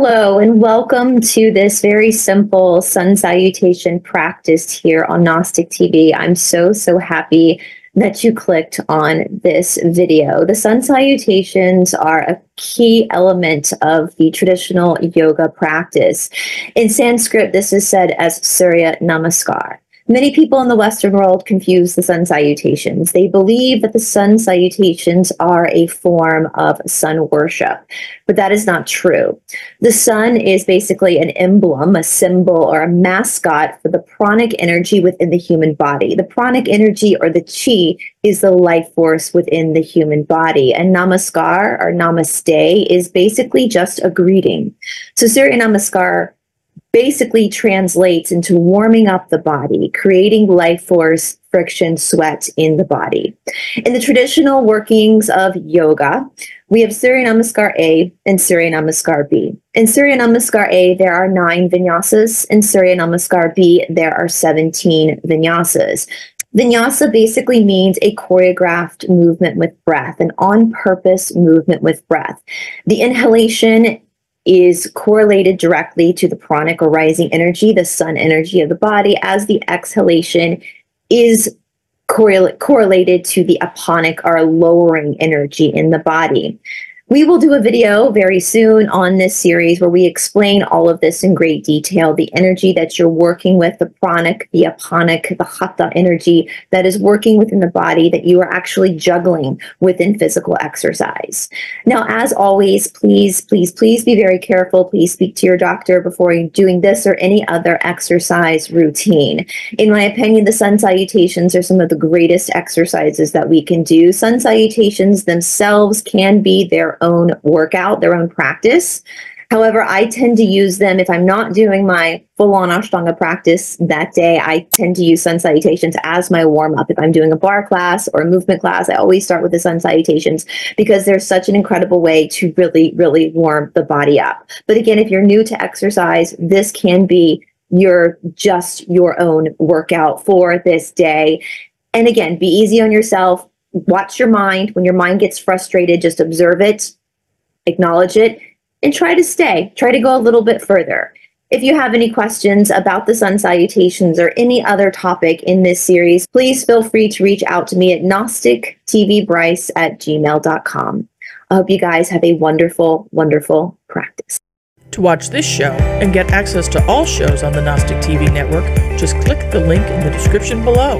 Hello, and welcome to this very simple sun salutation practice here on Gnostic TV. I'm so, so happy that you clicked on this video. The sun salutations are a key element of the traditional yoga practice. In Sanskrit, this is said as Surya Namaskar. Many people in the Western world confuse the sun salutations. They believe that the sun salutations are a form of sun worship, but that is not true. The sun is basically an emblem, a symbol, or a mascot for the pranic energy within the human body. The pranic energy or the chi is the life force within the human body. And namaskar or namaste is basically just a greeting. So Surya Namaskar basically translates into warming up the body, creating life force, friction, sweat in the body. In the traditional workings of yoga, we have Surya Namaskar A and Surya Namaskar B. In Surya Namaskar A, there are nine vinyasas. In Surya Namaskar B, there are 17 vinyasas. Vinyasa basically means a choreographed movement with breath, an on purpose movement with breath. The inhalation is correlated directly to the pranic or rising energy, the sun energy of the body, as the exhalation is correl- correlated to the aponic or lowering energy in the body. We will do a video very soon on this series where we explain all of this in great detail the energy that you're working with, the pranic, the aponic, the hatha energy that is working within the body that you are actually juggling within physical exercise. Now, as always, please, please, please be very careful. Please speak to your doctor before doing this or any other exercise routine. In my opinion, the sun salutations are some of the greatest exercises that we can do. Sun salutations themselves can be their own workout, their own practice. However, I tend to use them if I'm not doing my full on Ashtanga practice that day. I tend to use sun salutations as my warm up. If I'm doing a barre class or a movement class, I always start with the sun salutations because they're such an incredible way to really, really warm the body up. But again, if you're new to exercise, this can be your just your own workout for this day. And again, be easy on yourself. Watch your mind. When your mind gets frustrated, just observe it acknowledge it, and try to stay. Try to go a little bit further. If you have any questions about the sun salutations or any other topic in this series, please feel free to reach out to me at gnostictvbrice at gmail.com. I hope you guys have a wonderful, wonderful practice. To watch this show and get access to all shows on the Gnostic TV network, just click the link in the description below.